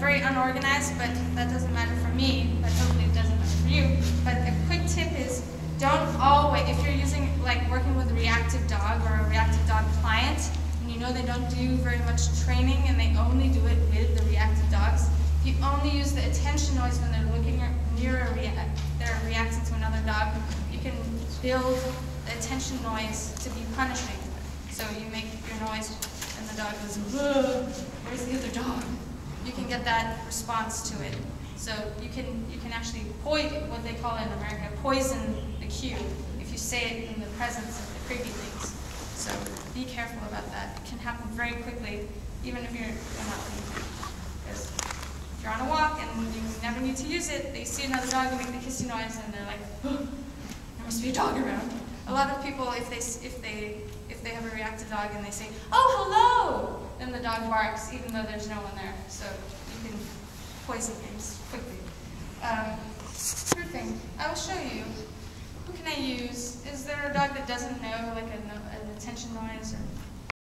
very unorganized, but that doesn't matter for me, but hopefully it doesn't matter for you. But a quick tip is don't always, if you're using, like working with a reactive dog or a reactive dog client, and you know they don't do very much training and they only do it with the reactive dogs, if you only use the attention noise when they're looking near a rea they're reacting to another dog, you can build the attention noise to be punishing. So you make your noise and the dog goes, where's the other dog? You can get that response to it. So you can you can actually poison what they call in America poison the cue if you say it in the presence of the creepy things. So be careful about that. It can happen very quickly, even if you're, you're not thinking. Because you're on a walk and you never need to use it, they see another dog and make the kissy noise, and they're like, oh, there must be a dog around. A lot of people, if they if they if they have a reactive dog and they say, oh hello, then the dog barks even though there's no one there. So you can poison things quickly. Um, thing. I will show you. Who can I use? Is there a dog that doesn't know like an, an attention noise or